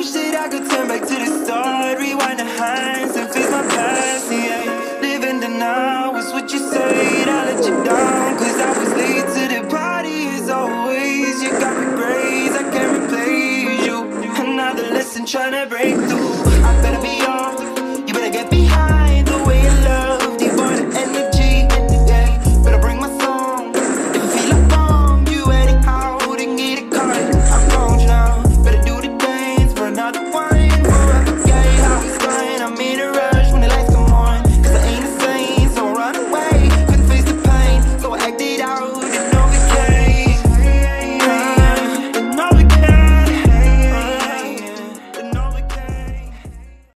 wish that I could turn back to the start, rewind the hands and fix my past. Yeah, living the now is what you say. I let you down, cause I was late to the party as always. You got me praise, I can't replace you. Another lesson trying to break through.